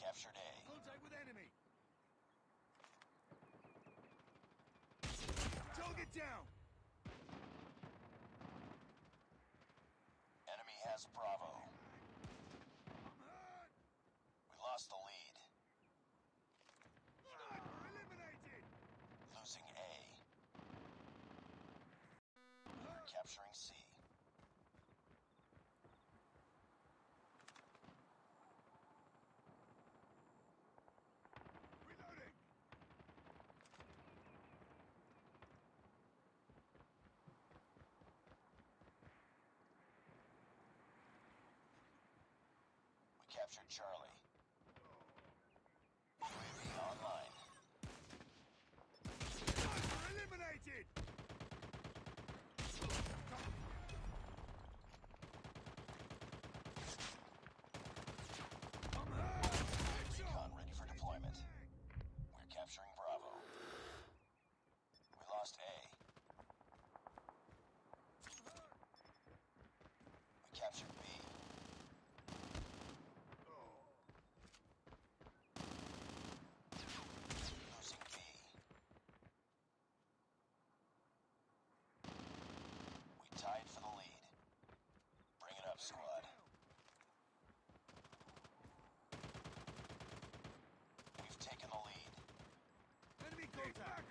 captured A. Contact with enemy! Target down! Enemy has Bravo. We lost the lead. Eliminated! Losing A. Capturing C. captured Charlie. UAV online. Eliminated! Recon ready for deployment. We're capturing Bravo. We lost A. We captured Contact!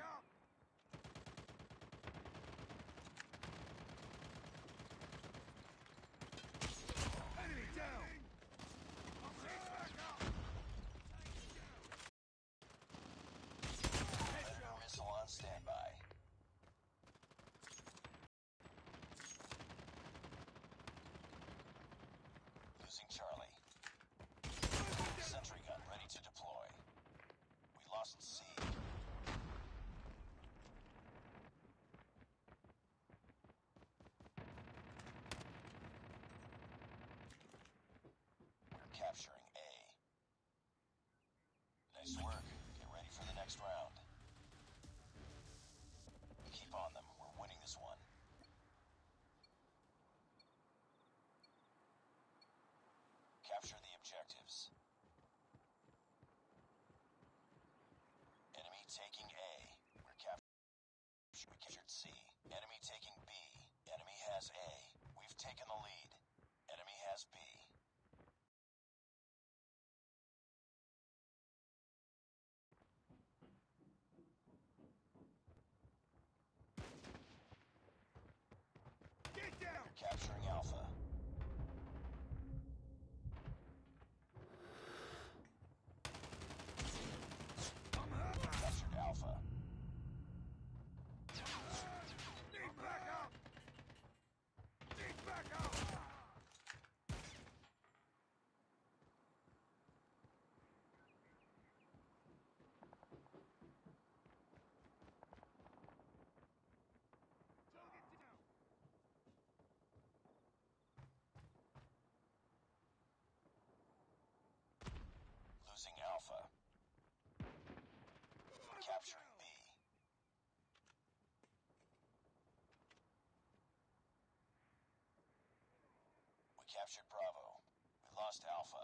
captured Bravo. We lost Alpha.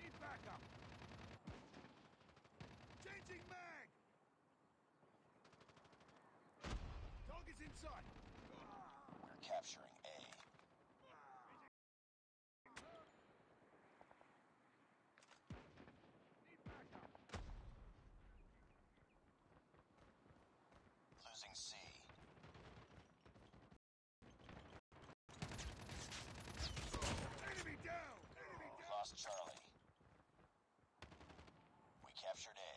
Need backup! Changing mag! Dog is inside! yesterday.